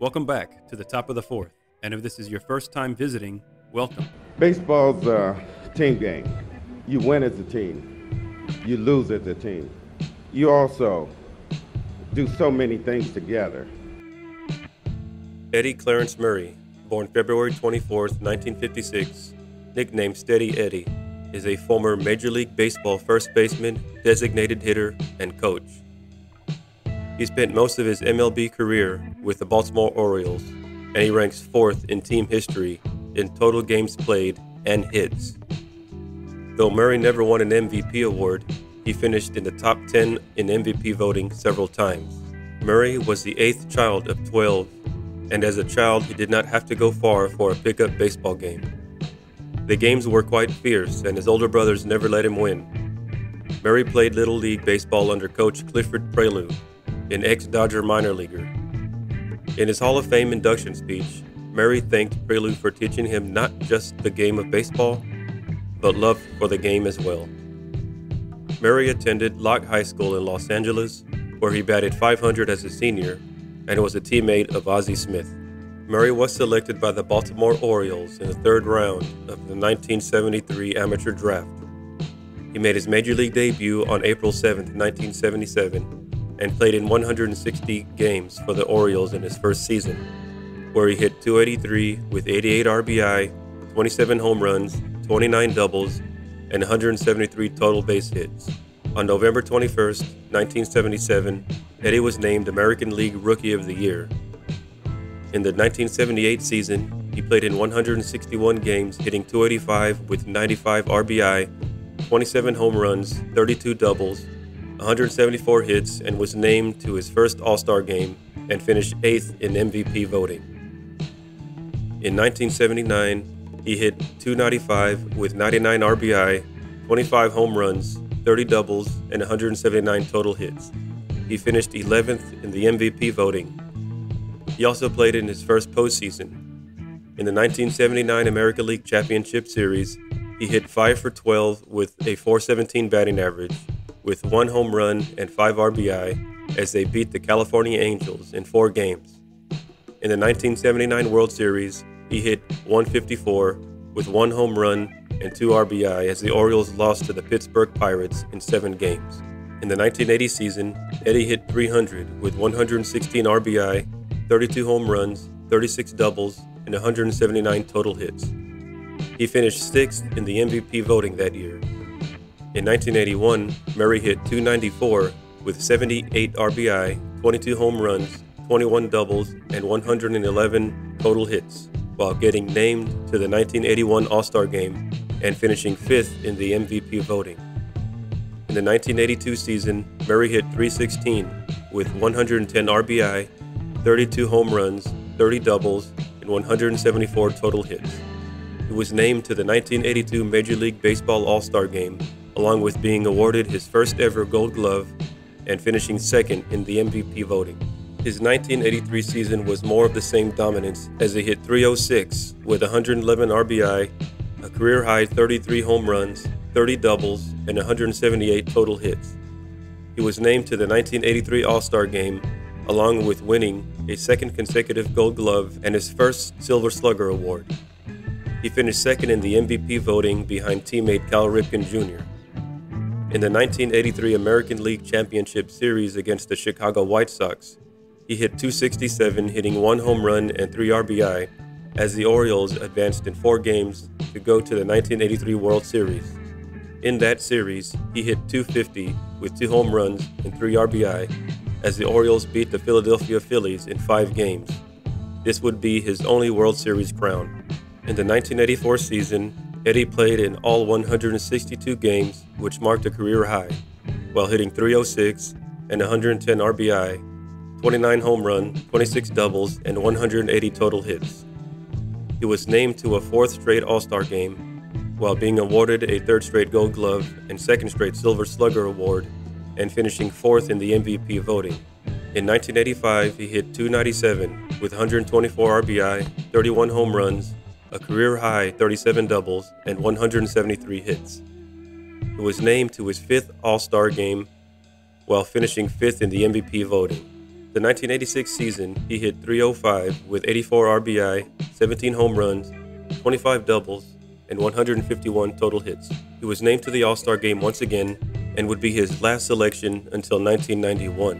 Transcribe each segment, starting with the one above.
Welcome back to the top of the fourth. And if this is your first time visiting, welcome. Baseball's a team game. You win as a team, you lose as a team. You also do so many things together. Eddie Clarence Murray, born February 24, 1956, nicknamed Steady Eddie, is a former Major League Baseball first baseman, designated hitter, and coach. He spent most of his MLB career with the Baltimore Orioles, and he ranks fourth in team history in total games played and hits. Though Murray never won an MVP award, he finished in the top 10 in MVP voting several times. Murray was the eighth child of 12, and as a child, he did not have to go far for a pickup baseball game. The games were quite fierce, and his older brothers never let him win. Murray played Little League Baseball under coach Clifford Prioleau, an ex Dodger minor leaguer. In his Hall of Fame induction speech, Murray thanked Prioleau for teaching him not just the game of baseball, but love for the game as well. Murray attended Locke High School in Los Angeles, where he batted 500 as a senior and was a teammate of Ozzie Smith. Murray was selected by the Baltimore Orioles in the third round of the 1973 amateur draft. He made his major league debut on April 7, 1977, and played in 160 games for the Orioles in his first season, where he hit 283 with 88 RBI, 27 home runs, 29 doubles, and 173 total base hits. On November 21, 1977, Eddie was named American League Rookie of the Year. In the 1978 season, he played in 161 games, hitting 285 with 95 RBI, 27 home runs, 32 doubles, 174 hits, and was named to his first All Star game and finished eighth in MVP voting. In 1979, he hit 295 with 99 RBI, 25 home runs, 30 doubles, and 179 total hits. He finished 11th in the MVP voting. He also played in his first postseason. In the 1979 American League Championship Series, he hit 5 for 12 with a 417 batting average, with one home run and 5 RBI as they beat the California Angels in four games. In the 1979 World Series, he hit 154 with one home run and two RBI as the Orioles lost to the Pittsburgh Pirates in seven games. In the 1980 season, Eddie hit 300 with 116 RBI, 32 home runs, 36 doubles, and 179 total hits. He finished sixth in the MVP voting that year. In 1981, Murray hit 294 with 78 RBI, 22 home runs, 21 doubles, and 111 total hits while getting named to the 1981 All Star Game and finishing fifth in the MVP voting. In the 1982 season, Murray hit 316 with 110 RBI, 32 home runs, 30 doubles, and 174 total hits. He was named to the 1982 Major League Baseball All Star Game, along with being awarded his first ever Gold Glove and finishing second in the MVP voting. His 1983 season was more of the same dominance as he hit 306 with 111 RBI, a career high 33 home runs, 30 doubles, and 178 total hits. He was named to the 1983 All Star Game, along with winning a second consecutive Gold Glove and his first Silver Slugger Award. He finished second in the MVP voting behind teammate Cal Ripken Jr. In the 1983 American League Championship Series against the Chicago White Sox, he hit 267, hitting one home run and three RBI, as the Orioles advanced in four games to go to the 1983 World Series. In that series, he hit 250 with two home runs and three RBI, as the Orioles beat the Philadelphia Phillies in five games. This would be his only World Series crown. In the 1984 season, Eddie played in all 162 games, which marked a career high, while hitting 306 and 110 RBI 29 home run, 26 doubles, and 180 total hits. He was named to a fourth straight All Star game, while being awarded a third straight Gold Glove and second straight Silver Slugger Award, and finishing fourth in the MVP voting. In 1985, he hit 297 with 124 RBI, 31 home runs, a career high 37 doubles, and 173 hits. He was named to his fifth All Star game while finishing fifth in the MVP voting. The 1986 season, he hit 305 with 84 RBI, 17 home runs, 25 doubles, and 151 total hits. He was named to the All Star game once again and would be his last selection until 1991.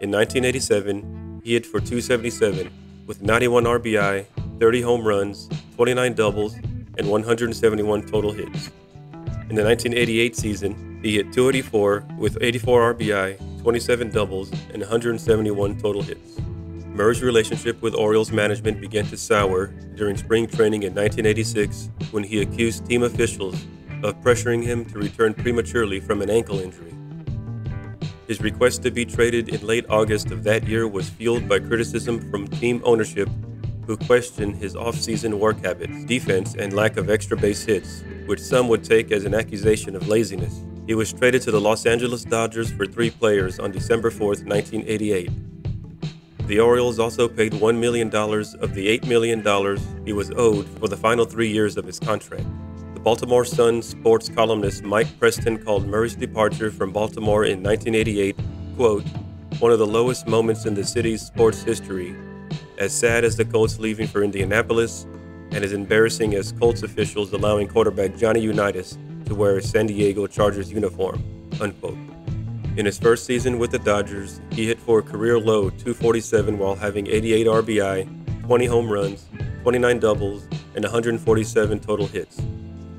In 1987, he hit for 277 with 91 RBI, 30 home runs, 29 doubles, and 171 total hits. In the 1988 season, he hit 284 with 84 RBI, 27 doubles, and 171 total hits. Murray's relationship with Orioles management began to sour during spring training in 1986 when he accused team officials of pressuring him to return prematurely from an ankle injury. His request to be traded in late August of that year was fueled by criticism from team ownership who questioned his off-season work habits, defense, and lack of extra base hits, which some would take as an accusation of laziness. He was traded to the Los Angeles Dodgers for three players on December 4, 1988. The Orioles also paid $1 million of the $8 million he was owed for the final three years of his contract. The Baltimore Sun sports columnist Mike Preston called Murray's departure from Baltimore in 1988, quote, one of the lowest moments in the city's sports history, as sad as the Colts leaving for Indianapolis, and as embarrassing as Colts officials allowing quarterback Johnny Unitas to wear a San Diego Chargers uniform, unquote. In his first season with the Dodgers, he hit for a career low 247 while having 88 RBI, 20 home runs, 29 doubles, and 147 total hits.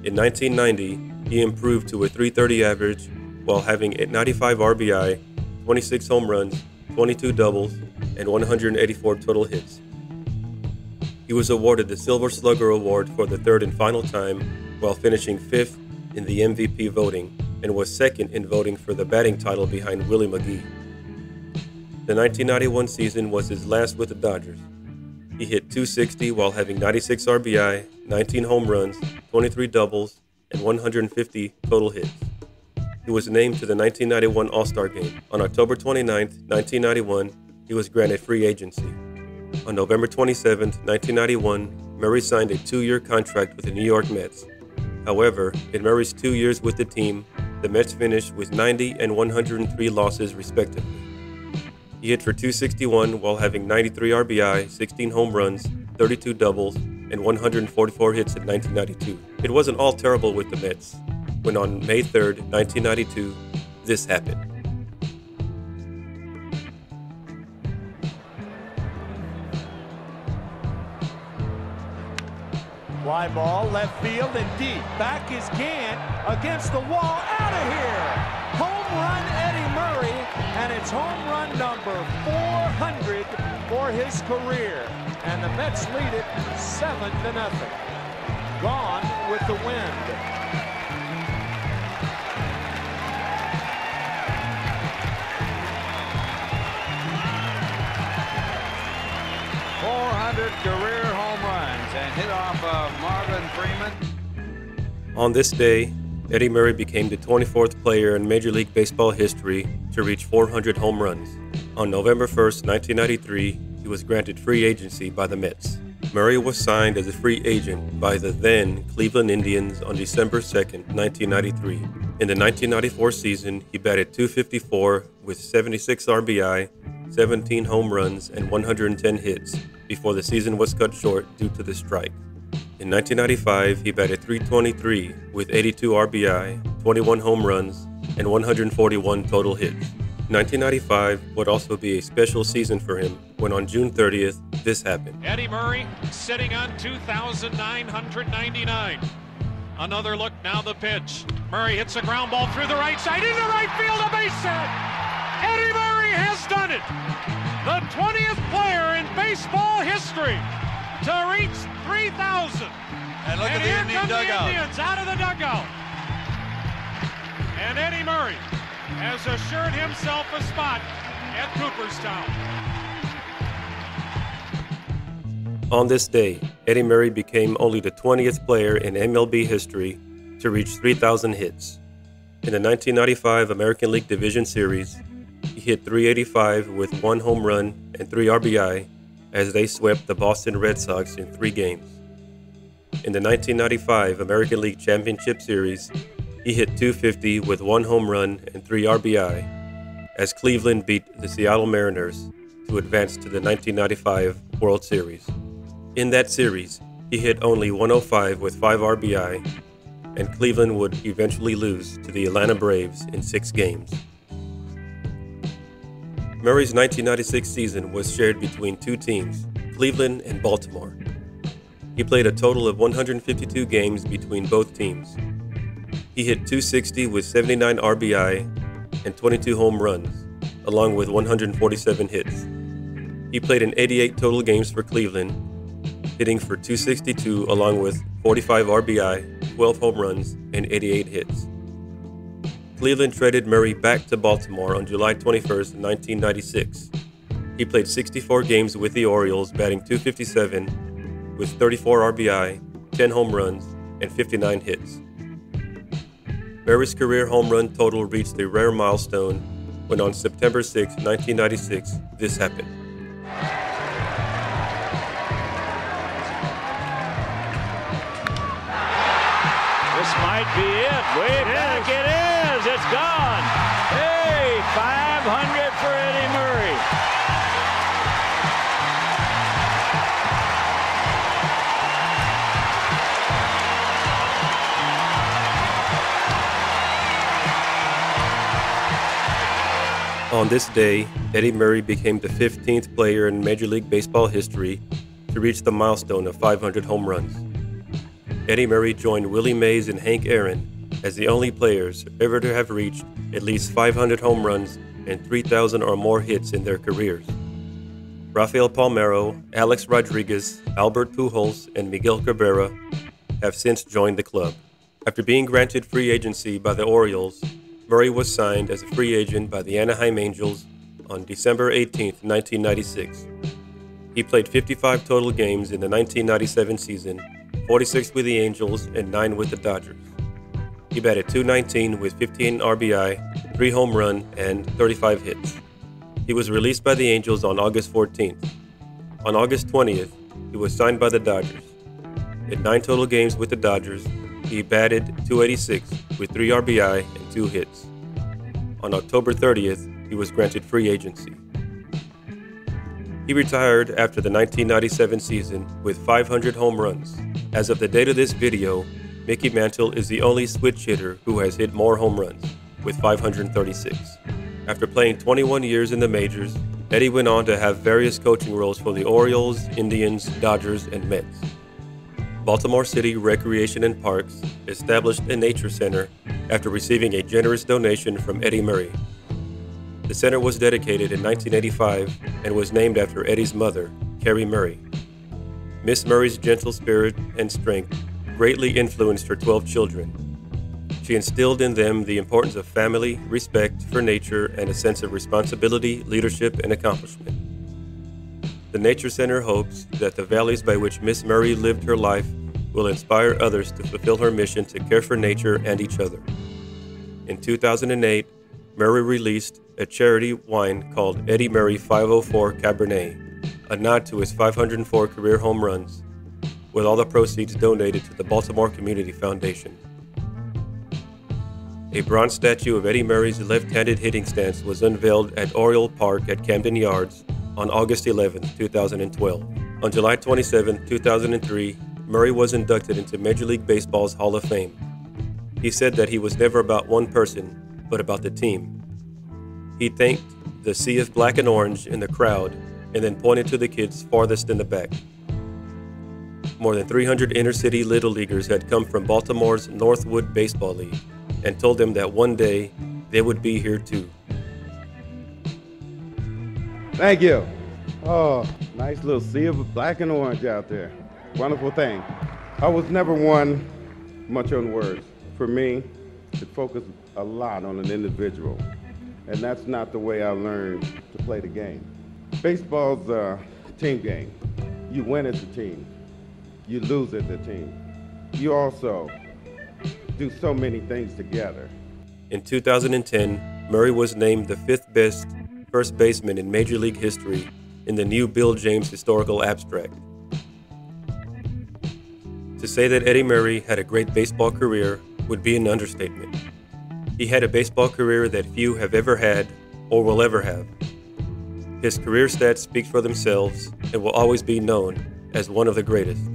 In 1990, he improved to a 330 average while having 95 RBI, 26 home runs, 22 doubles, and 184 total hits. He was awarded the Silver Slugger Award for the third and final time while finishing fifth in the MVP voting and was second in voting for the batting title behind Willie McGee. The 1991 season was his last with the Dodgers. He hit 260 while having 96 RBI, 19 home runs, 23 doubles, and 150 total hits. He was named to the 1991 All Star Game. On October 29, 1991, he was granted free agency. On November 27, 1991, Murray signed a two year contract with the New York Mets. However, in Murray's two years with the team, the Mets finished with 90 and 103 losses, respectively. He hit for 261 while having 93 RBI, 16 home runs, 32 doubles, and 144 hits in 1992. It wasn't all terrible with the Mets when on May 3, 1992, this happened. Fly ball, left field and deep. Back is Gant against the wall. Out of here. Home run Eddie Murray, and it's home run number 400 for his career. And the Mets lead it 7 to nothing. Gone with the wind. Four hundred career On this day, Eddie Murray became the 24th player in Major League Baseball history to reach 400 home runs. On November 1, 1993, he was granted free agency by the Mets. Murray was signed as a free agent by the then Cleveland Indians on December 2, 1993. In the 1994 season, he batted 254 with 76 RBI, 17 home runs, and 110 hits before the season was cut short due to the strike. In 1995, he batted 323 with 82 RBI, 21 home runs, and 141 total hits. 1995 would also be a special season for him when on June 30th, this happened. Eddie Murray sitting on 2,999. Another look, now the pitch. Murray hits a ground ball through the right side, into the right field, a base hit! Eddie Murray has done it! The 20th player in baseball history to reach 3,000. And look and at the here Indian come dugout. the Indians out of the dugout. And Eddie Murray has assured himself a spot at Cooperstown. On this day, Eddie Murray became only the 20th player in MLB history to reach 3,000 hits. In the 1995 American League Division Series, he hit 385 with one home run and three RBI as they swept the Boston Red Sox in three games. In the 1995 American League Championship Series, he hit 250 with one home run and three RBI as Cleveland beat the Seattle Mariners to advance to the 1995 World Series. In that series, he hit only 105 with 5 RBI, and Cleveland would eventually lose to the Atlanta Braves in six games. Murray's 1996 season was shared between two teams, Cleveland and Baltimore. He played a total of 152 games between both teams. He hit 260 with 79 RBI and 22 home runs, along with 147 hits. He played in 88 total games for Cleveland, hitting for 262 along with 45 RBI, 12 home runs, and 88 hits. Cleveland traded Murray back to Baltimore on July 21, 1996. He played 64 games with the Orioles, batting 257 with 34 RBI, 10 home runs, and 59 hits. Murray's career home run total reached a rare milestone when on September 6, 1996, this happened. This might be it. Way back it is. It's gone. Hey, 500 for Eddie Murray. On this day, Eddie Murray became the 15th player in Major League Baseball history to reach the milestone of 500 home runs. Eddie Murray joined Willie Mays and Hank Aaron as the only players ever to have reached at least 500 home runs and 3,000 or more hits in their careers. Rafael Palmeiro, Alex Rodriguez, Albert Pujols, and Miguel Cabrera have since joined the club. After being granted free agency by the Orioles, Murray was signed as a free agent by the Anaheim Angels on December 18, 1996. He played 55 total games in the 1997 season, 46 with the Angels and 9 with the Dodgers. He batted 219 with 15 RBI, 3 home run, and 35 hits. He was released by the Angels on August 14th. On August 20th, he was signed by the Dodgers. In 9 total games with the Dodgers, he batted 286 with 3 RBI and 2 hits. On October 30th, he was granted free agency. He retired after the 1997 season with 500 home runs. As of the date of this video, Mickey Mantle is the only switch hitter who has hit more home runs, with 536. After playing 21 years in the majors, Eddie went on to have various coaching roles for the Orioles, Indians, Dodgers, and Mets. Baltimore City Recreation and Parks established a nature center after receiving a generous donation from Eddie Murray. The center was dedicated in 1985 and was named after Eddie's mother, Carrie Murray. Miss Murray's gentle spirit and strength greatly influenced her 12 children. She instilled in them the importance of family, respect for nature, and a sense of responsibility, leadership, and accomplishment. The Nature Center hopes that the values by which Miss Murray lived her life will inspire others to fulfill her mission to care for nature and each other. In 2008, Murray released a charity wine called Eddie Murray 504 Cabernet, a nod to his 504 career home runs, with all the proceeds donated to the Baltimore Community Foundation. A bronze statue of Eddie Murray's left handed hitting stance was unveiled at Oriole Park at Camden Yards on August 11, 2012. On July 27, 2003, Murray was inducted into Major League Baseball's Hall of Fame. He said that he was never about one person, but about the team. He thanked the sea of black and orange in the crowd and then pointed to the kids farthest in the back. More than 300 inner city Little Leaguers had come from Baltimore's Northwood Baseball League and told them that one day they would be here too. Thank you. Oh, nice little sea of black and orange out there. Wonderful thing. I was never one much on words. For me, it focused a lot on an individual. And that's not the way I learned to play the game. Baseball's a team game. You win as a team. You lose as a team. You also do so many things together. In 2010, Murray was named the fifth best first baseman in Major League history in the new Bill James Historical Abstract. To say that Eddie Murray had a great baseball career would be an understatement. He had a baseball career that few have ever had or will ever have. His career stats speak for themselves and will always be known as one of the greatest.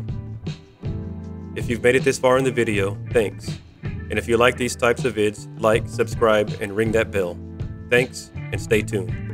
If you've made it this far in the video, thanks. And if you like these types of vids, like, subscribe, and ring that bell. Thanks, and stay tuned.